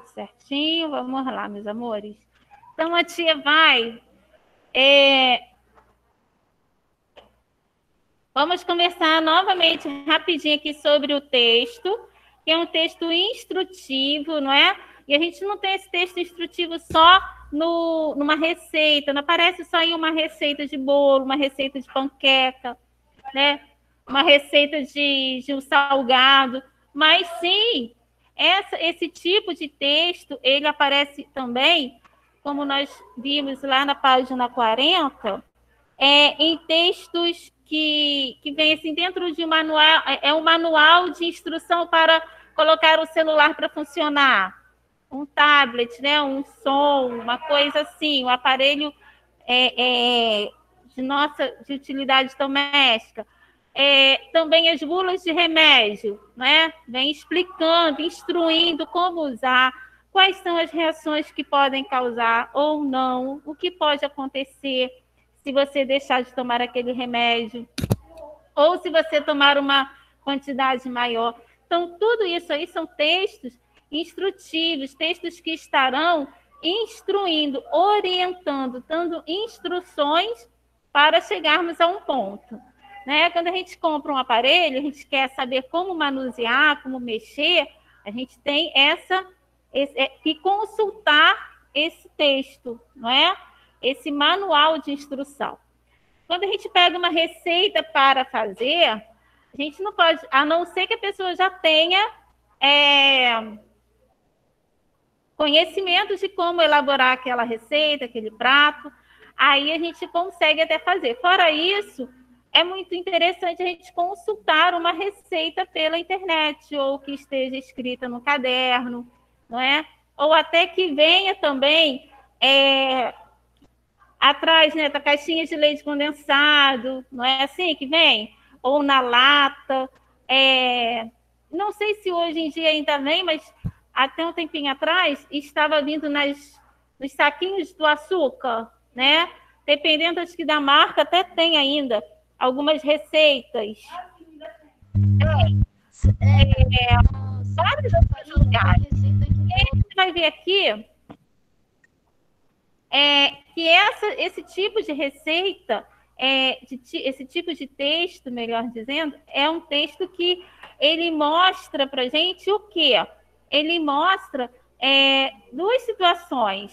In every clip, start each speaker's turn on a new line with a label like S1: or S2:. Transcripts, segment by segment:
S1: tudo certinho. Vamos lá, meus amores. Então, a tia vai. É... Vamos conversar novamente, rapidinho aqui sobre o texto, que é um texto instrutivo, não é? E a gente não tem esse texto instrutivo só no, numa receita, não aparece só em uma receita de bolo, uma receita de panqueca, né? uma receita de, de um salgado, mas sim, essa, esse tipo de texto, ele aparece também, como nós vimos lá na página 40, é, em textos que, que vem assim dentro de um manual, é, é um manual de instrução para colocar o celular para funcionar, um tablet, né, um som, uma coisa assim, um aparelho é, é, de nossa de utilidade doméstica é, também as bulas de remédio, né? Vem explicando, instruindo como usar, quais são as reações que podem causar ou não, o que pode acontecer se você deixar de tomar aquele remédio, ou se você tomar uma quantidade maior. Então, tudo isso aí são textos instrutivos, textos que estarão instruindo, orientando, dando instruções para chegarmos a um ponto. Né? Quando a gente compra um aparelho, a gente quer saber como manusear, como mexer, a gente tem essa esse, é, que consultar esse texto, não é? Esse manual de instrução. Quando a gente pega uma receita para fazer, a gente não pode, a não ser que a pessoa já tenha é, conhecimento de como elaborar aquela receita, aquele prato, aí a gente consegue até fazer. Fora isso, é muito interessante a gente consultar uma receita pela internet, ou que esteja escrita no caderno, não é? Ou até que venha também é, atrás né, da caixinha de leite condensado, não é assim que vem? Ou na lata. É, não sei se hoje em dia ainda vem, mas até um tempinho atrás estava vindo nas, nos saquinhos do açúcar, né? Dependendo acho que da marca, até tem ainda algumas receitas. É, é, vários. E vai ver aqui é, que essa, esse tipo de receita, é, de, esse tipo de texto, melhor dizendo, é um texto que ele mostra para gente o quê? Ele mostra é, duas situações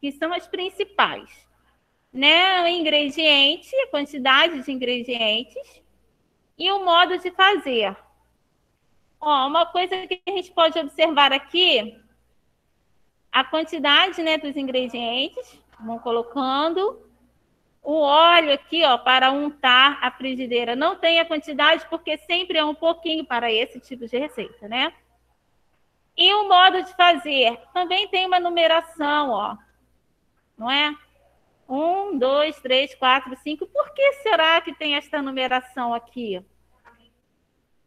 S1: que são as principais né, ingrediente, quantidade de ingredientes e o modo de fazer. Ó, uma coisa que a gente pode observar aqui, a quantidade né, dos ingredientes, vão colocando. O óleo aqui, ó, para untar a frigideira. Não tem a quantidade, porque sempre é um pouquinho para esse tipo de receita, né? E o modo de fazer. Também tem uma numeração, ó. Não é? Um, dois, três, quatro, cinco. Por que será que tem esta numeração aqui?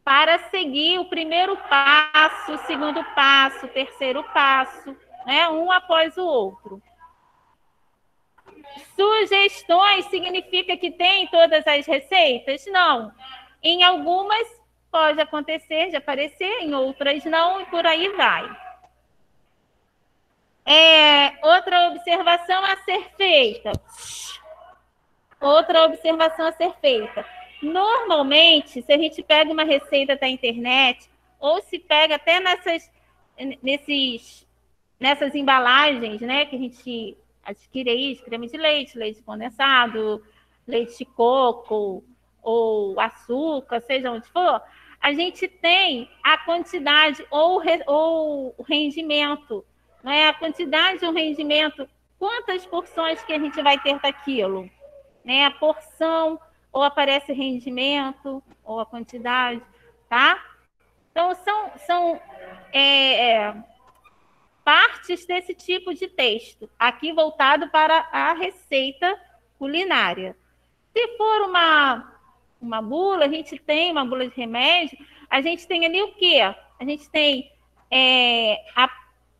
S1: Para seguir o primeiro passo, o segundo passo, o terceiro passo, né? um após o outro. Sugestões significa que tem todas as receitas? Não. Em algumas pode acontecer de aparecer, em outras não, e por aí vai. É, outra observação a ser feita. Outra observação a ser feita. Normalmente, se a gente pega uma receita da internet, ou se pega até nessas, nesses, nessas embalagens, né, que a gente adquire aí, creme de leite, leite condensado, leite de coco, ou açúcar, seja onde for, a gente tem a quantidade ou, ou o rendimento né? a quantidade de um rendimento, quantas porções que a gente vai ter daquilo. Né? A porção, ou aparece rendimento, ou a quantidade, tá? Então, são, são é, é, partes desse tipo de texto, aqui voltado para a receita culinária. Se for uma, uma bula, a gente tem uma bula de remédio, a gente tem ali o quê? A gente tem é, a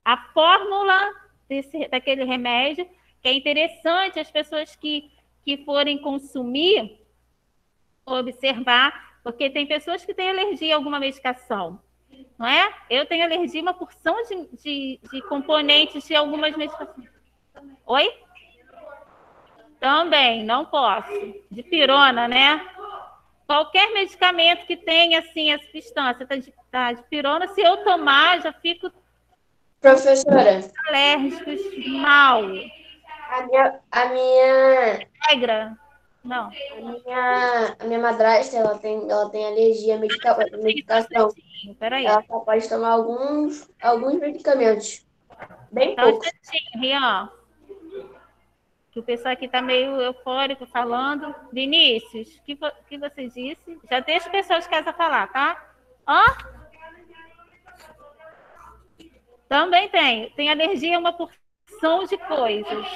S1: a fórmula desse, daquele remédio, que é interessante as pessoas que, que forem consumir observar, porque tem pessoas que têm alergia a alguma medicação. não é? Eu tenho alergia a uma porção de, de, de componentes de algumas medicações. Oi? Também, não posso. De pirona, né? Qualquer medicamento que tenha, assim, a substância tá de, tá de pirona, se eu tomar, já fico...
S2: Professora.
S1: Alérgicos, mal.
S2: A minha... A minha...
S1: Regra. Não.
S2: A minha, a minha madrasta, ela tem, ela tem alergia à medica, medicação.
S1: Peraí.
S2: Ela só pode tomar alguns, alguns medicamentos. Bem
S1: Só um
S2: poucos.
S1: instantinho, Rian. Que o pessoal aqui está meio eufórico falando. Vinícius, o que, que você disse? Já deixa o pessoal de casa falar, tá? Hã? Também tem. Tem alergia a uma porção de coisas.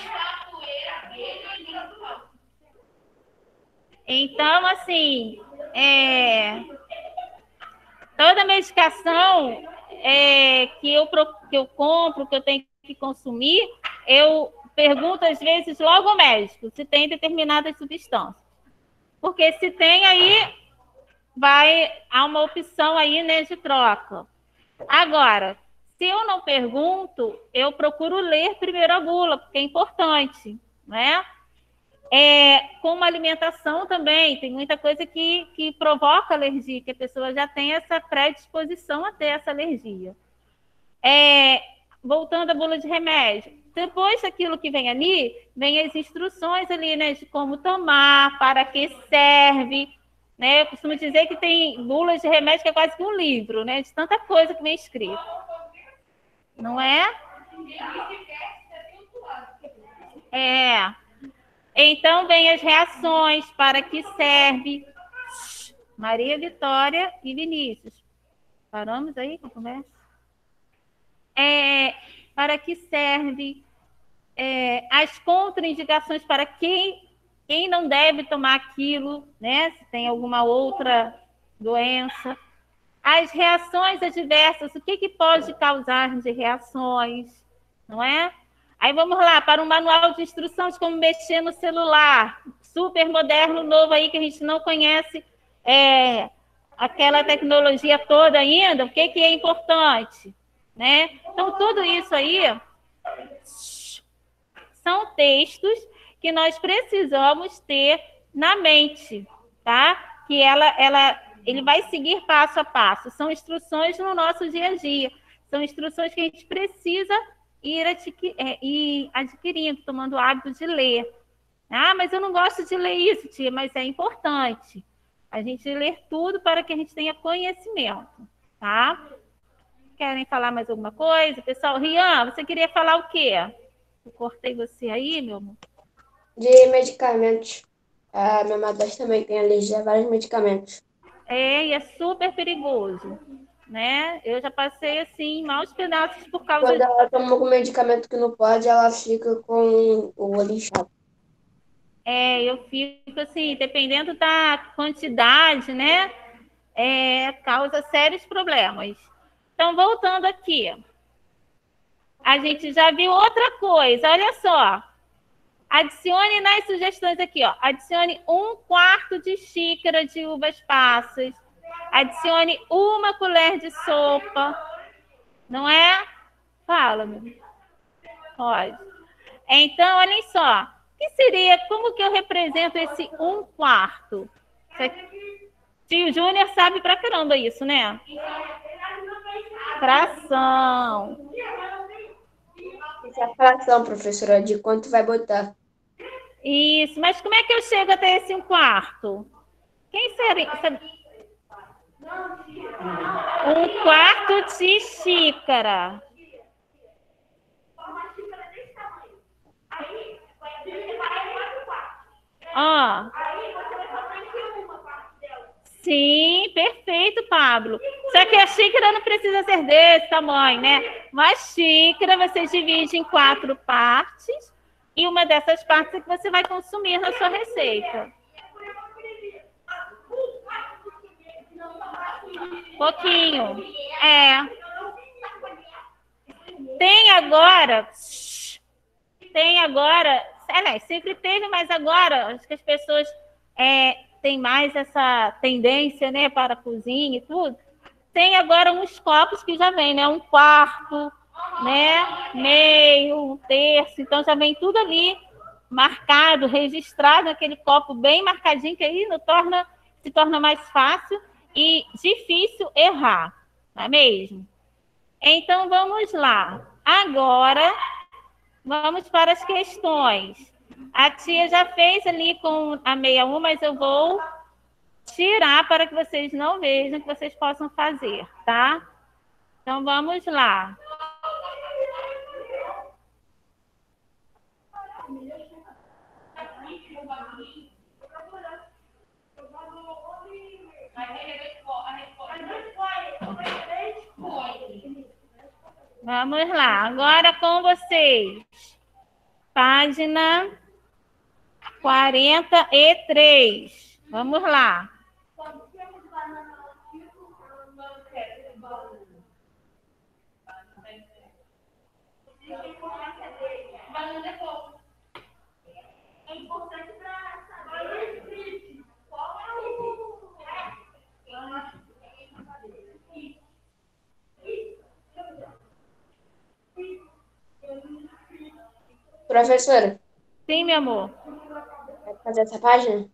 S1: Então, assim, é, toda medicação é, que, eu, que eu compro, que eu tenho que consumir, eu pergunto às vezes logo ao médico se tem determinadas substâncias. Porque se tem aí, vai há uma opção aí né, de troca. Agora, se eu não pergunto, eu procuro ler primeiro a bula, porque é importante, né? É, com alimentação também, tem muita coisa que, que provoca alergia, que a pessoa já tem essa predisposição a ter essa alergia. É, voltando à bula de remédio, depois daquilo que vem ali, vem as instruções ali, né, de como tomar, para que serve, né? Eu costumo dizer que tem bulas de remédio que é quase que um livro, né, de tanta coisa que vem escrito. Não é? É. Então vem as reações, para que serve. Maria Vitória e Vinícius. Paramos aí com a conversa? É, para que serve? É, as contraindicações para quem, quem não deve tomar aquilo, né? Se tem alguma outra doença. As reações adversas, o que, que pode causar de reações, não é? Aí vamos lá, para um manual de instrução de como mexer no celular, super moderno, novo aí, que a gente não conhece é, aquela tecnologia toda ainda, o que, que é importante, né? Então, tudo isso aí são textos que nós precisamos ter na mente, tá? Que ela, ela, ele vai seguir passo a passo. São instruções no nosso dia a dia. São instruções que a gente precisa é, ir adquirindo, tomando o hábito de ler. Ah, mas eu não gosto de ler isso, tia, mas é importante. A gente ler tudo para que a gente tenha conhecimento, tá? Querem falar mais alguma coisa? Pessoal, Rian, você queria falar o quê? Eu cortei você aí, meu amor.
S2: De medicamentos. A minha madrasta também tem alergia a vários medicamentos.
S1: É, e é super perigoso, né? Eu já passei, assim, maus pedaços por causa
S2: Quando ela toma algum medicamento que não pode, ela fica com o olho inchado.
S1: É, eu fico assim, dependendo da quantidade, né? É, causa sérios problemas. Então, voltando aqui. A gente já viu outra coisa, olha só. Adicione nas sugestões aqui, ó. Adicione um quarto de xícara de uvas passas. Adicione uma colher de sopa. Não é? Fala, meu. Pode. Então, olhem só. O que seria, como que eu represento esse um quarto? Tio Júnior sabe pra caramba isso, né? Fração.
S2: Isso é a fração, professora, de quanto vai botar.
S1: Isso, mas como é que eu chego até esse um quarto? Quem seria? Um quarto de xícara. Ah. Sim, perfeito, Pablo. Só que a xícara não precisa ser desse tamanho, né? Uma xícara você divide em quatro partes e uma dessas partes é que você vai consumir na sua receita. Pouquinho. É. Tem agora. Tem agora. Aliás, sempre teve, mas agora acho que as pessoas é, têm mais essa tendência, né, para a cozinha e tudo. tem agora uns copos que já vem, né? Um quarto, né? Meio, um terço. Então já vem tudo ali marcado, registrado, aquele copo bem marcadinho, que aí não torna, se torna mais fácil e difícil errar, não é mesmo? Então vamos lá. Agora vamos para as questões. A tia já fez ali com a 61, mas eu vou tirar para que vocês não vejam, que vocês possam fazer, tá? Então vamos lá. Vamos lá, agora com vocês. Página 43. Vamos lá.
S2: Professora,
S1: Sim, meu amor.
S2: vai fazer essa página?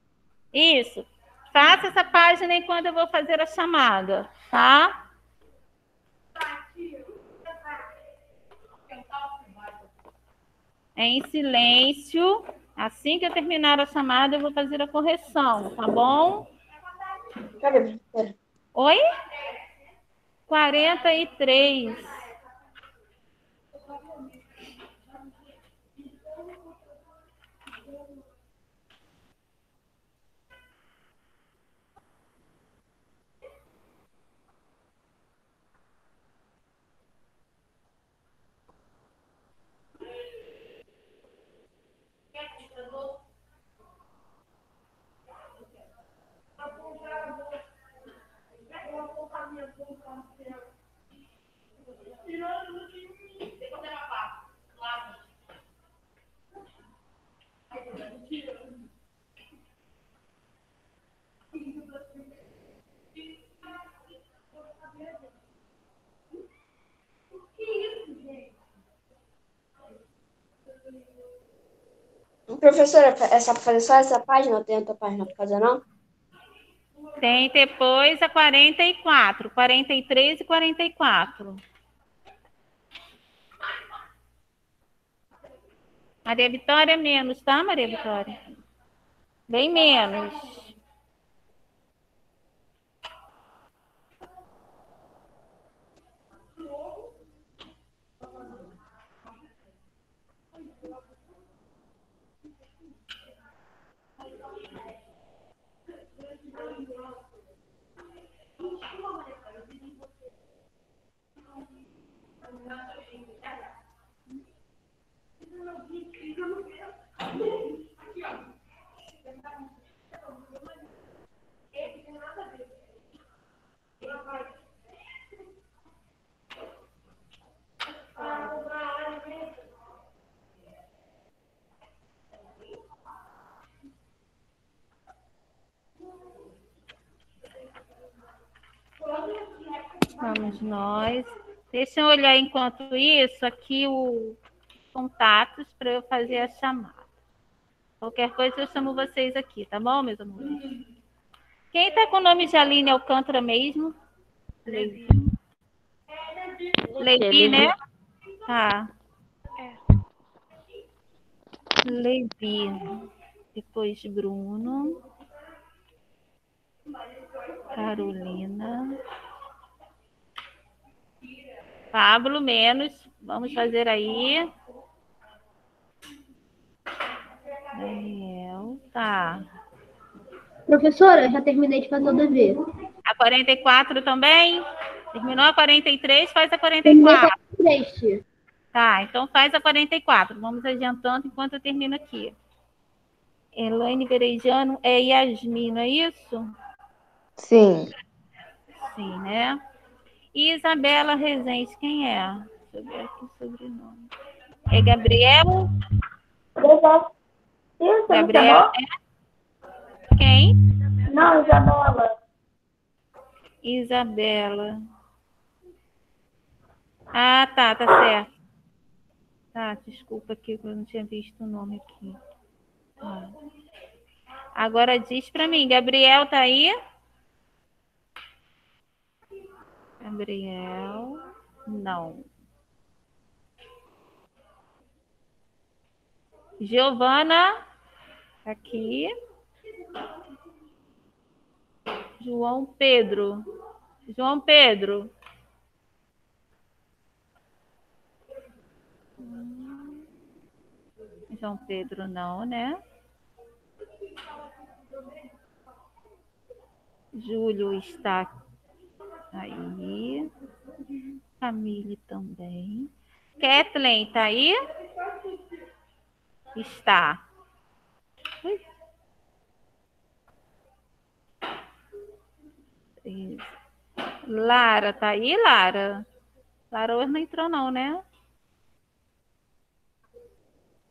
S1: Isso. Faça essa página enquanto eu vou fazer a chamada, tá? Em silêncio. Assim que eu terminar a chamada, eu vou fazer a correção, tá bom?
S2: Cadê, professora?
S1: Oi? 43.
S2: Professora, essa fazer só essa página? Tem outra página para fazer, não?
S1: Tem depois a 44, 43 e 44. Maria Vitória, menos, tá, Maria Vitória? Bem menos. Vamos nós. Deixa eu olhar enquanto isso aqui o contatos para eu fazer a chamada. Qualquer coisa eu chamo vocês aqui, tá bom, meus amores? Quem está com o nome de Aline Alcântara mesmo? Levi. Levi, né? Tá. Levi. Depois Bruno. Carolina. Pablo menos. Vamos fazer aí. Daniel, tá.
S3: Professora, já terminei de fazer o dever.
S1: A 44 também? Terminou a 43, faz a
S3: Terminei
S1: 44.
S3: com três.
S1: Tá, então faz a 44. Vamos adiantando enquanto eu termino aqui. Elaine Verejano é Yasmin, não é isso?
S4: Sim.
S1: Sim, né? E Isabela Rezende, quem é? Deixa eu ver aqui o sobrenome. É Gabriel?
S3: Isso,
S1: Gabriel é? Quem?
S3: Não, Isabela.
S1: Isabela. Ah, tá, tá certo. Tá, desculpa aqui, que eu não tinha visto o nome aqui. Tá. Agora diz para mim, Gabriel tá aí? Gabriel, não. Giovana, aqui. João Pedro. João Pedro. João Pedro não, né? Júlio está aí. Camille também. Kathleen, tá aí? Está. Lara, tá aí, Lara? Lara hoje não entrou, não, né?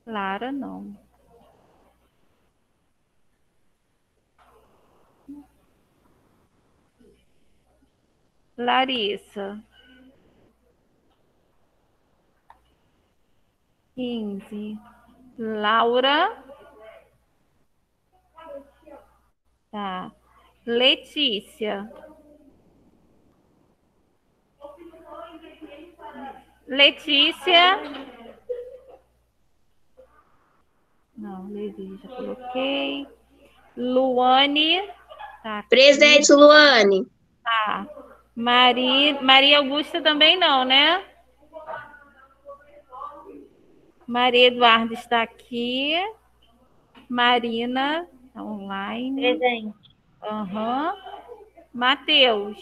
S1: Lara, não. Larissa. Quinze. Laura. Tá. Letícia. Letícia. Não, Levi, já coloquei. Luane. Tá.
S5: Presente, Luane.
S1: Tá. Maria, Maria Augusta também não, né? Maria Eduarda está aqui. Marina, tá online.
S3: Presente.
S1: Aham. Matheus.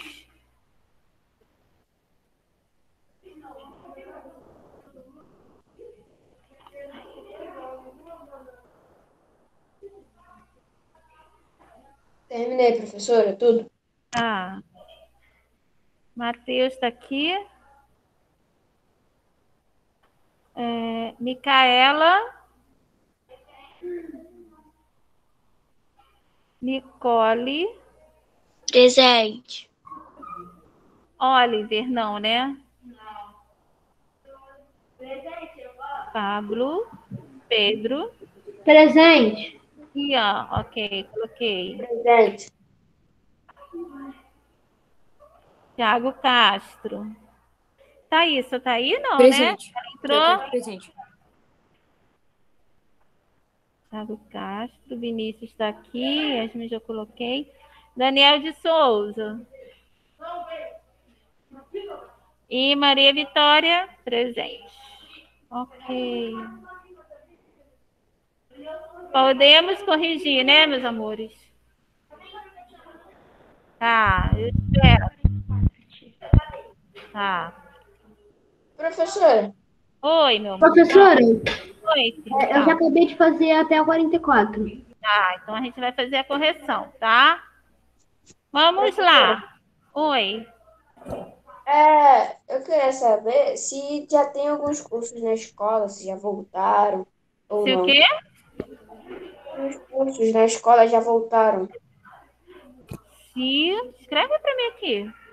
S2: Terminei, professora, tudo.
S1: Tá. Matheus está aqui. É, Micaela. Nicole.
S5: Presente.
S1: Oliver, não, né? Pablo. Pedro.
S3: Presente.
S1: Ian, ok, coloquei.
S2: Presente.
S1: Tiago Castro. Thaís, você tá aí, não,
S6: Presente.
S1: né? Ela entrou.
S6: Presente.
S1: Thiago Castro, Vinícius está aqui, Yasmin já coloquei. Daniel de Souza. E Maria Vitória, presente. Ok. Podemos corrigir, né, meus amores? Tá, eu espero. Tá.
S2: Professora,
S1: Oi, meu amor.
S3: Professora,
S1: Oi, filho.
S3: é, eu já acabei de fazer até o 44.
S1: Tá, então a gente vai fazer a correção, tá? Vamos lá. Oi.
S2: é, eu queria saber se já tem alguns cursos na escola, se já voltaram ou
S1: Se
S2: não.
S1: o quê?
S2: Os cursos na escola já voltaram.
S1: Se. Escreve para mim aqui.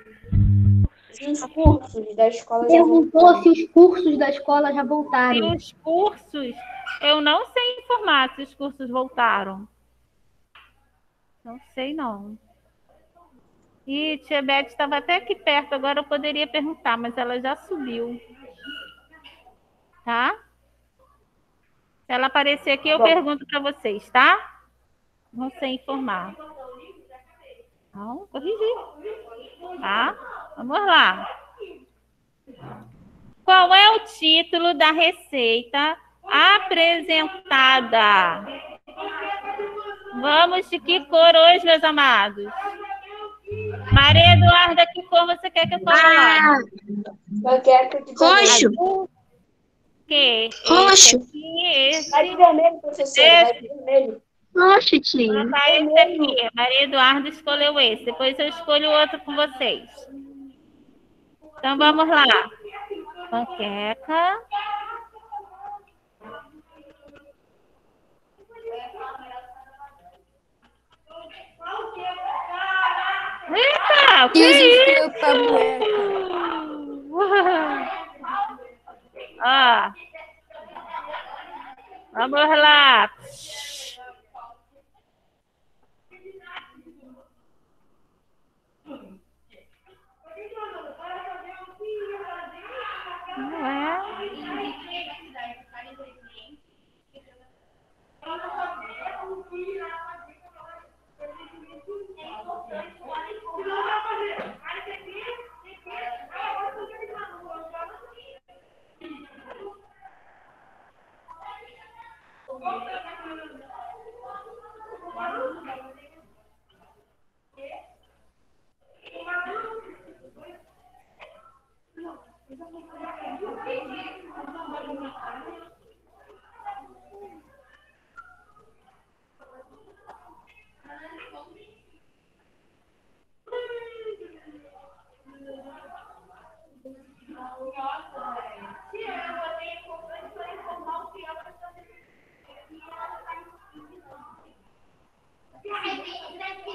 S2: Os cursos da escola
S3: Perguntou se os cursos da escola já voltaram.
S1: os cursos. Eu não sei informar se os cursos voltaram. Não sei, não. E Tia Beth estava até aqui perto, agora eu poderia perguntar, mas ela já subiu. Tá? Se ela aparecer aqui, eu
S2: Bom.
S1: pergunto para vocês, tá? Não sei informar. Não, corrigir. Tá? Vamos lá. Qual é o título da receita apresentada? Vamos de que cor hoje, meus amados? Maria Eduarda, que cor você quer que eu coloque?
S5: Ah, roxo.
S1: Azul? Que?
S5: Roxo.
S1: Esse aqui, esse.
S2: Vai de vermelho, professora. Vai de vermelho.
S5: Nossa, tia.
S1: Colocar esse aqui. Maria Eduarda escolheu esse. Depois eu escolho outro com vocês. Então vamos lá. Panqueca. Eita! Que isso? Ó. Vamos lá. Não é?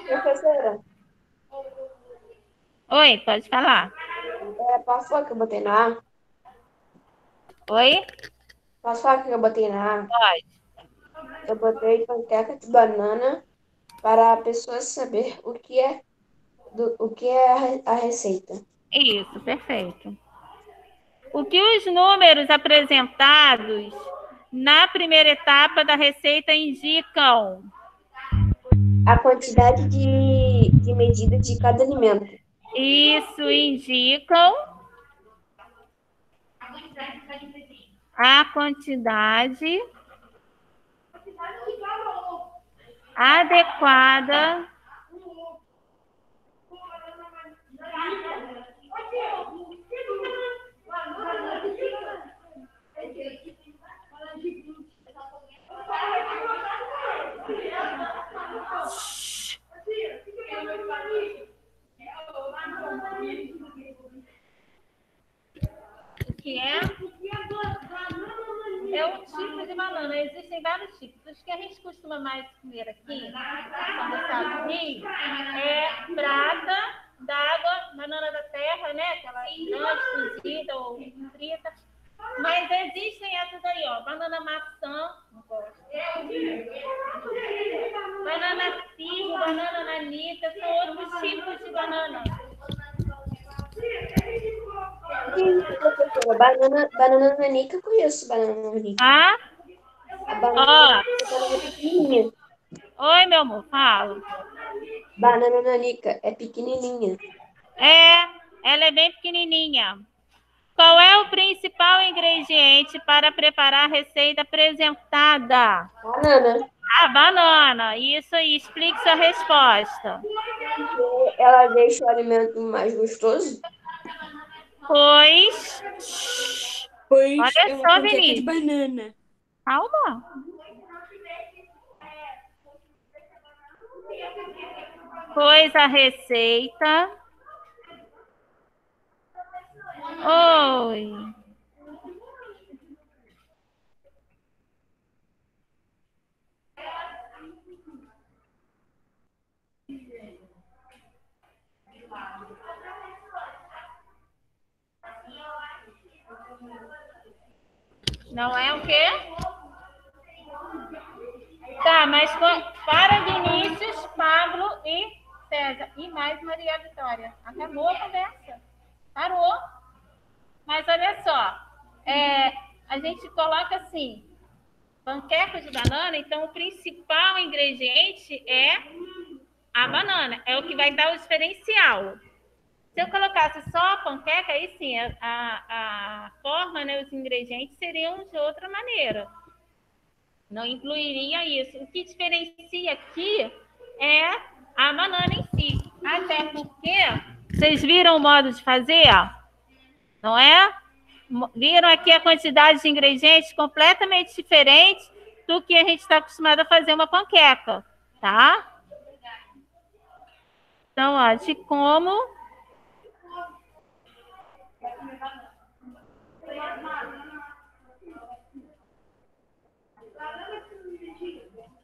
S2: Professora,
S1: Oi, pode falar.
S2: é, posso falar que eu botei na A?
S1: Oi?
S2: Posso falar que eu botei na A?
S1: Pode.
S2: Eu botei panqueca de banana para a pessoa saber o que é, do, o que é a, a receita.
S1: Isso, perfeito. O que os números apresentados na primeira etapa da receita indicam?
S2: A quantidade de, de medida de cada alimento.
S1: Isso indicam. A quantidade adequada O que é? É o tipo de banana. Existem vários tipos. Os que a gente costuma mais comer aqui, quando está no Rio, é prata, d'água, banana da terra, né? Aquela grande, cozida ou frita. Mas existem essas aí, ó. Banana maçã, não gosto. Banana figo, banana nanita, são outros tipos de banana.
S2: Banana, banana nanica, eu conheço banana nanica.
S1: Ah?
S2: A banana, banana é pequenininha.
S1: oi, meu amor, fala.
S2: Banana nanica é pequenininha.
S1: É, ela é bem pequenininha. Qual é o principal ingrediente para preparar a receita apresentada?
S2: Banana,
S1: A banana. Isso aí, explique sua resposta.
S2: porque ela deixa o alimento mais gostoso.
S1: Pois.
S6: Pois
S1: Olha
S6: é
S1: só,
S6: panqueca de
S1: Vinícius.
S6: banana.
S1: Calma. Pois a receita. Oi. Não é o quê? Tá, mas para Vinícius, Pablo e César. E mais Maria Vitória. Acabou a conversa. Parou. Mas olha só, é, a gente coloca assim, panqueca de banana, então o principal ingrediente é a banana. É o que vai dar o diferencial. Se eu colocasse só a panqueca, aí sim, a, a, a forma, né, os ingredientes seriam de outra maneira. Não incluiria isso. O que diferencia aqui é a banana em si. Até porque vocês viram o modo de fazer? Não é? Viram aqui a quantidade de ingredientes completamente diferente do que a gente está acostumado a fazer uma panqueca, tá? Então, ó, de como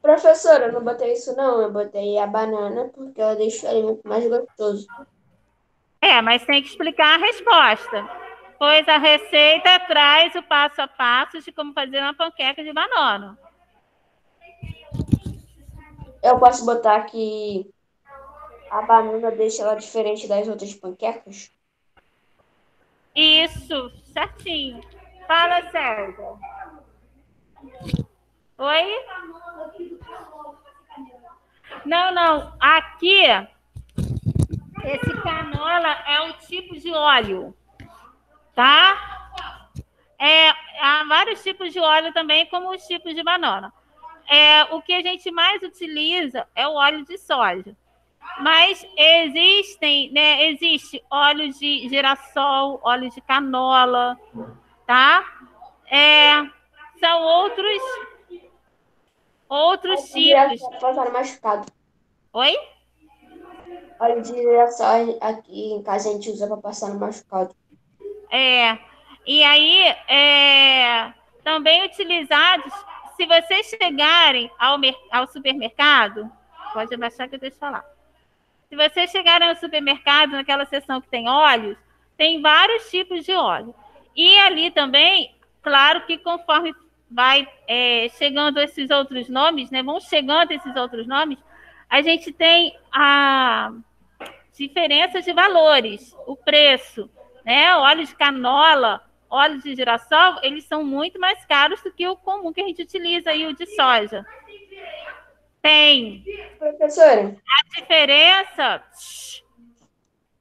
S2: Professora, eu não botei isso não, eu botei a banana porque ela deixa o alimento mais gostoso.
S1: É, mas tem que explicar a resposta. Pois a receita traz o passo a passo de como fazer uma panqueca de banana.
S2: Eu posso botar que a banana deixa ela diferente das outras panquecas?
S1: Isso, certinho. Fala, Sérgio. Oi? Não, não. Aqui, esse canola é o tipo de óleo, tá? É, há vários tipos de óleo também, como os tipos de banana. É, o que a gente mais utiliza é o óleo de soja. Mas existem, né? Existe óleo de girassol, óleo de canola, tá? É, são outros outros tipos.
S2: Passar machucado.
S1: Oi?
S2: Óleo de girassol aqui em casa a gente usa para passar no machucado.
S1: É. E aí, é, também utilizados, se vocês chegarem ao, ao supermercado, pode abaixar que eu deixo falar. Se vocês chegarem ao supermercado, naquela seção que tem óleos, tem vários tipos de óleo. E ali também, claro que conforme vai é, chegando esses outros nomes, né? Vão chegando esses outros nomes, a gente tem a diferença de valores, o preço, né? Óleo de canola, óleo de girassol, eles são muito mais caros do que o comum que a gente utiliza aí, o de soja. Tem.
S2: Professora,
S1: a diferença,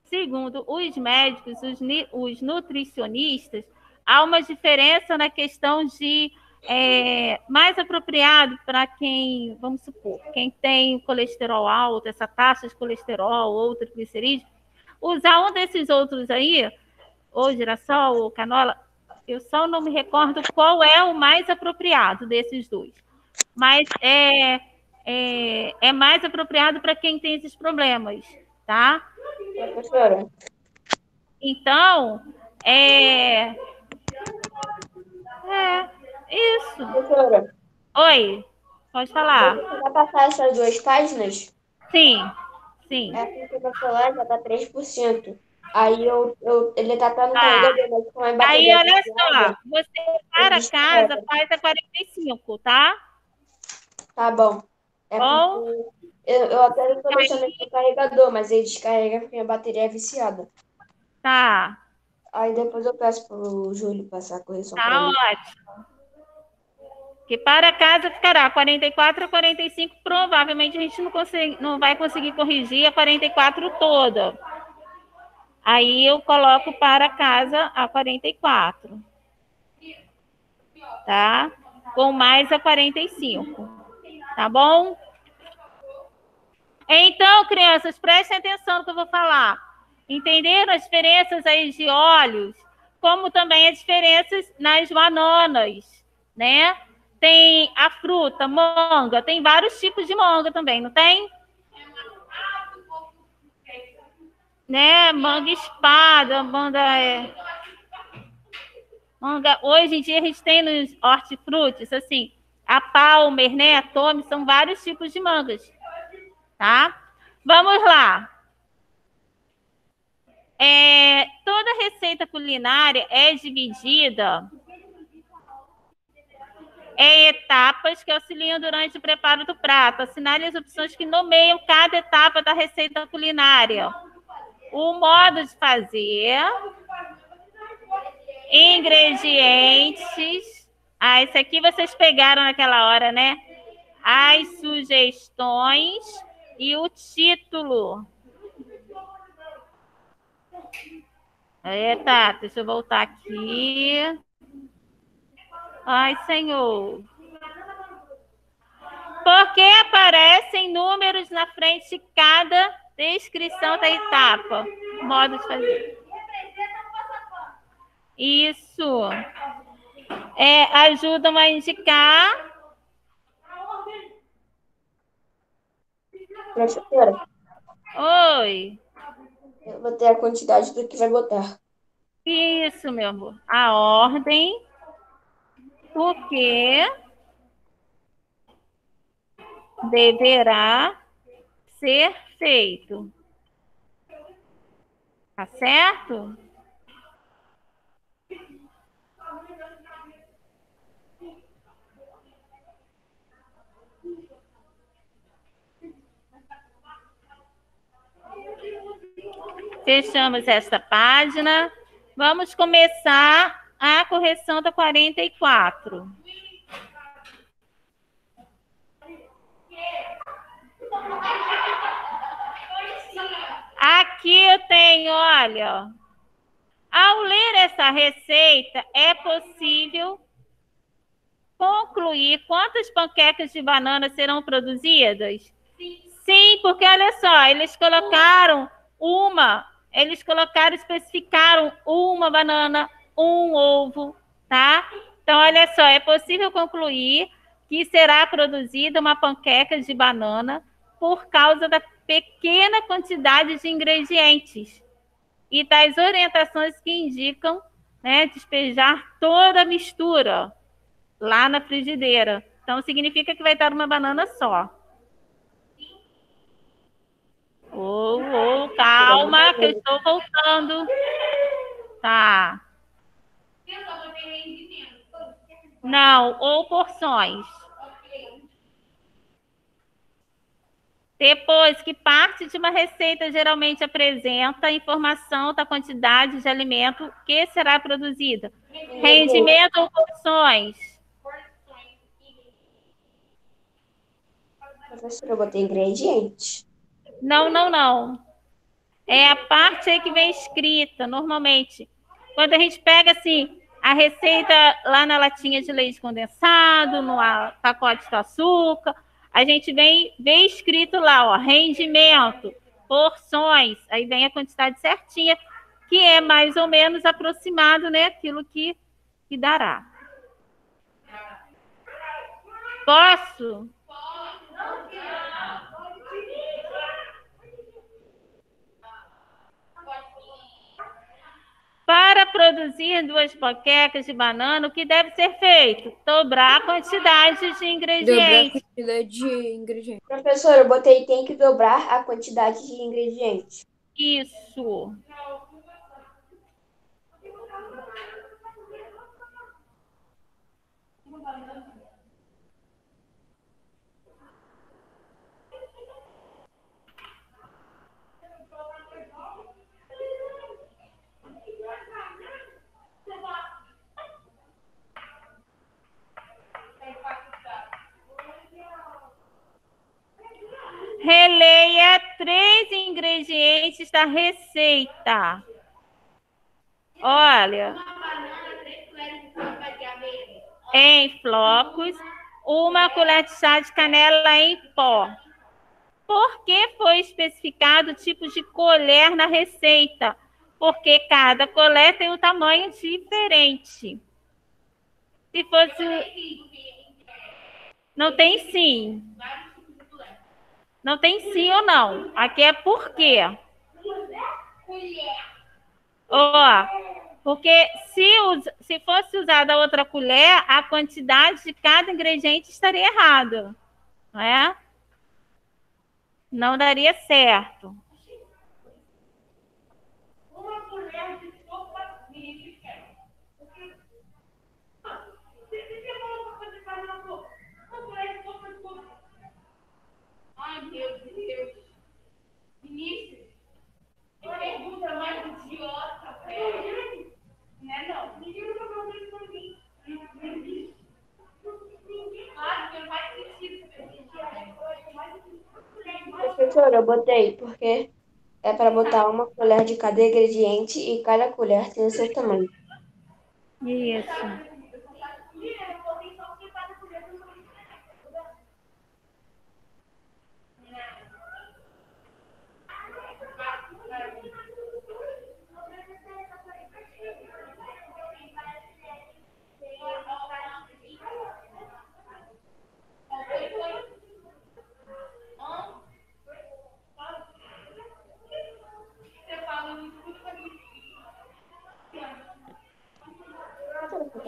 S1: segundo os médicos, os, os nutricionistas, há uma diferença na questão de é, mais apropriado para quem, vamos supor, quem tem colesterol alto, essa taxa de colesterol ou triglicerídeo, usar um desses outros aí, ou girassol ou canola, eu só não me recordo qual é o mais apropriado desses dois. Mas é, é, é mais apropriado para quem tem esses problemas, tá?
S2: professora,
S1: Então, é. É, isso.
S2: professora,
S1: Oi, pode falar.
S2: você vai passar essas duas páginas?
S1: Sim, sim.
S2: É porque meu celular já tá 3%. Aí eu, eu, ele tá tá no
S1: Tá.
S2: mas é
S1: Aí, olha
S2: viciada,
S1: só, você para casa faz a 45, tá?
S2: Tá bom. É porque eu, eu até tô deixando ele no carregador, mas ele descarrega porque a bateria é viciada.
S1: Tá,
S2: Aí depois eu peço pro Júlio passar a correção
S1: tá ótimo. Que para casa ficará 44 a 45, provavelmente a gente não, consegue, não vai conseguir corrigir a 44 toda. Aí eu coloco para casa a 44. Tá? Com mais a 45. Tá bom? Então, crianças, prestem atenção no que eu vou falar. Entenderam as diferenças aí de óleos? Como também as diferenças nas bananas, né? Tem a fruta, manga, tem vários tipos de manga também, não tem? Né? Manga espada, manga é... Manga, hoje em dia a gente tem nos hortifrutis, assim, a Palmer, né, a Tome, são vários tipos de mangas, tá? Vamos lá. É, toda receita culinária é dividida em etapas que auxiliam durante o preparo do prato. Assinale as opções que nomeiam cada etapa da receita culinária. O modo de fazer, ingredientes. Ah, esse aqui vocês pegaram naquela hora, né? As sugestões e o título. Eita, deixa eu voltar aqui. Ai, Senhor. Por que aparecem números na frente de cada descrição da etapa? Modo de fazer. Isso. É, ajudam a indicar.
S2: Professora,
S1: Oi.
S2: eu vou ter a quantidade do que vai botar.
S1: Isso, meu amor. A ordem. O que deverá ser feito. Tá certo? Fechamos esta página. Vamos começar a correção da 44. Aqui eu tenho, olha. Ao ler essa receita, é possível concluir quantas panquecas de banana serão produzidas? Sim, porque olha só, eles colocaram uma, eles colocaram, especificaram uma banana, um ovo, tá? Então, olha só, é possível concluir que será produzida uma panqueca de banana por causa da pequena quantidade de ingredientes e das orientações que indicam né, despejar toda a mistura lá na frigideira. Então, significa que vai estar uma banana só. Oh, oh, calma, que eu estou voltando. Tá. Não, ou porções. Depois que parte de uma receita geralmente apresenta a informação da quantidade de alimento que será produzida. Rendimento ou porções?
S2: Professora, eu botei ingrediente.
S1: Não, não, não. É a parte aí que vem escrita, normalmente. Quando a gente pega assim, a receita lá na latinha de leite condensado, no pacote de açúcar, a gente vem, vem escrito lá, ó, rendimento, porções, aí vem a quantidade certinha, que é mais ou menos aproximado, né, aquilo que, que dará. Posso? Para produzir duas panquecas de banana, o que deve ser feito? Dobrar a quantidade de
S6: Dobrar a
S1: ingredientes.
S6: quantidade de ingredientes.
S2: Professora, eu botei tem que dobrar a quantidade de ingredientes.
S1: Isso. Releia três ingredientes da receita. Olha. Em flocos, uma colher de chá de canela em pó. Por que foi especificado o tipo de colher na receita? Porque cada colher tem um tamanho diferente. Se fosse. Não tem sim. Não tem sim ou não. Aqui é por quê? Ó, porque se, us- se fosse usada outra colher, a quantidade de cada ingrediente estaria errada. Não é? Não daria certo.
S2: Professora, eu botei porque é para botar uma colher de cada ingrediente e cada colher tem o seu tamanho.
S1: Isso.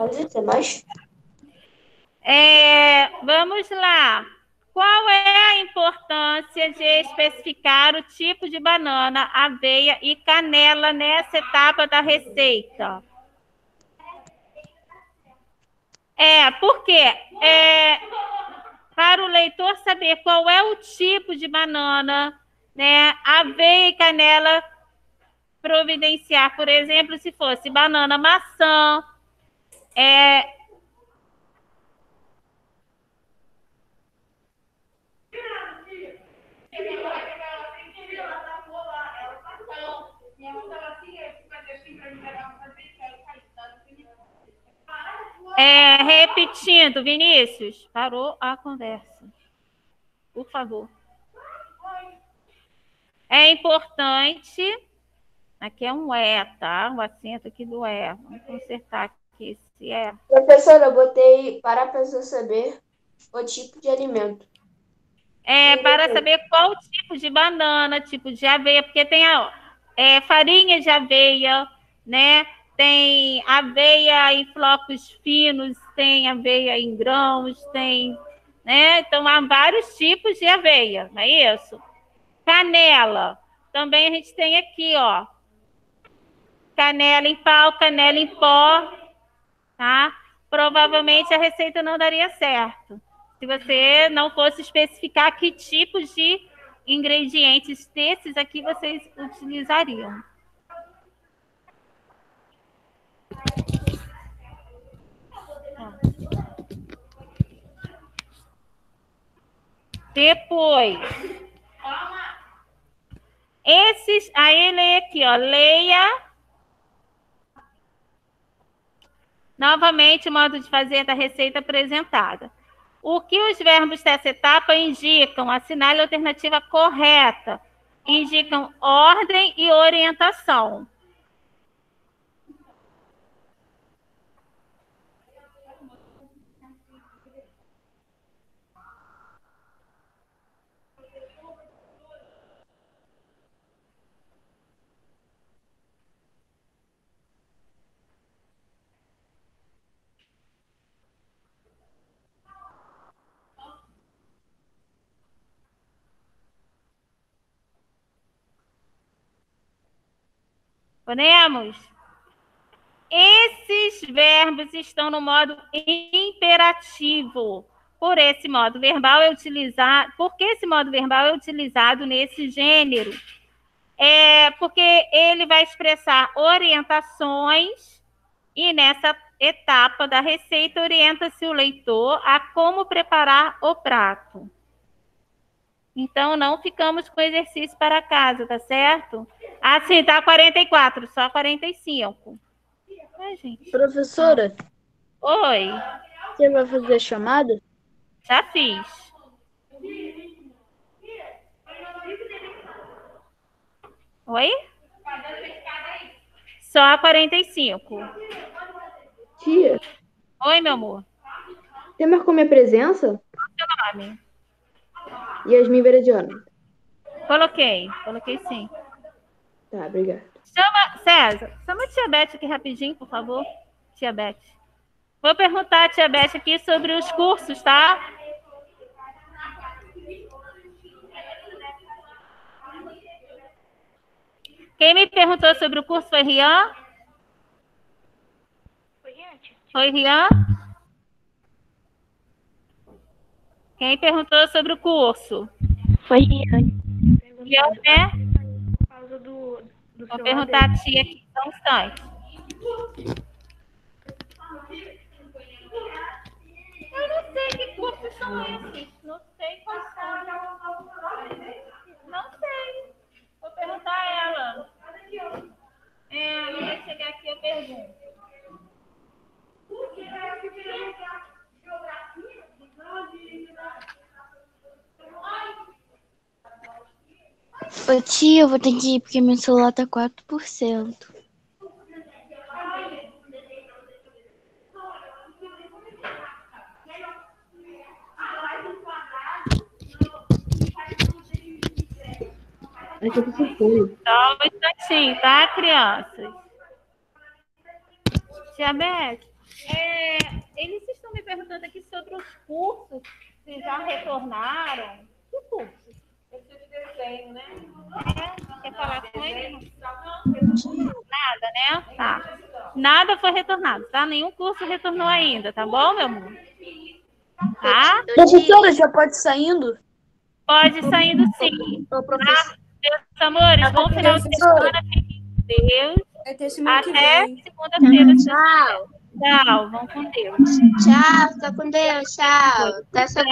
S2: Pode dizer mais?
S1: É, vamos lá. Qual é a importância de especificar o tipo de banana, aveia e canela nessa etapa da receita? É, porque é, para o leitor saber qual é o tipo de banana, né, aveia e canela providenciar, por exemplo, se fosse banana maçã, é, É, repetindo, Vinícius, parou a conversa. Por favor. É importante. Aqui é um E, tá? O acento aqui do E. Vamos consertar aqui esse E.
S2: Professora, eu botei para a pessoa saber o tipo de alimento.
S1: É, para saber qual tipo de banana, tipo de aveia, porque tem a é, farinha de aveia, né? Tem aveia em flocos finos, tem aveia em grãos, tem, né? Então há vários tipos de aveia, não é isso? Canela. Também a gente tem aqui, ó. Canela em pau, canela em pó, tá? Provavelmente a receita não daria certo se você não fosse especificar que tipos de ingredientes desses aqui vocês utilizariam. Depois, esses, aí leia aqui, ó, leia novamente o modo de fazer da receita apresentada. O que os verbos dessa etapa indicam? Assinale a alternativa correta. Indicam ordem e orientação. Podemos? Esses verbos estão no modo imperativo. Por esse modo verbal é utilizado. Por que esse modo verbal é utilizado nesse gênero? É porque ele vai expressar orientações e nessa etapa da receita orienta-se o leitor a como preparar o prato. Então, não ficamos com exercício para casa, tá certo? Ah, sim, tá 44, só 45. Ai, gente.
S6: Professora,
S1: Oi,
S6: você vai fazer a chamada?
S1: já fiz. Oi? Só 45.
S4: Tia,
S1: Oi, meu amor.
S4: você marcou minha presença?
S1: Seu nome?
S4: Yasmin Verediano.
S1: Coloquei, coloquei sim.
S4: Tá, obrigada.
S1: Chama, César, chama a tia Beth aqui rapidinho, por favor. Tia Beth. Vou perguntar a tia Beth aqui sobre os cursos, tá? Quem me perguntou sobre o curso foi Rian? Foi Rian? Quem perguntou sobre o curso?
S5: Foi Riane.
S1: Rian, né?
S3: Do,
S1: Vou perguntar a tia aqui só um instante. Eu não sei que cursos são esses. Não sei quais são. Não sei. Vou perguntar a ela. É, quando eu chegar aqui eu pergunto.
S5: Ô tia, eu vou ter que ir porque meu celular tá 4%.
S4: Aqui eu tô sem fone.
S1: Só um instantinho, tá, crianças? Tia Beth, é, eles estão me perguntando aqui sobre os cursos Se já retornaram, que curso?
S6: Desenho, né?
S1: É, quer falar com ele? Nada, né? Tá. Nada foi retornado, tá? Nenhum curso retornou ainda, tá bom, meu amor? Tá?
S4: Professora, já pode ir saindo?
S1: Pode ir saindo sim.
S4: Ô, professor.
S1: Meus amores, bom final de semana. Fiquem com Deus.
S6: Até
S1: segunda-feira. se
S7: Tchau.
S1: Tchau. Vão com Deus.
S7: Tchau. Fica com Deus. Tchau. Até semana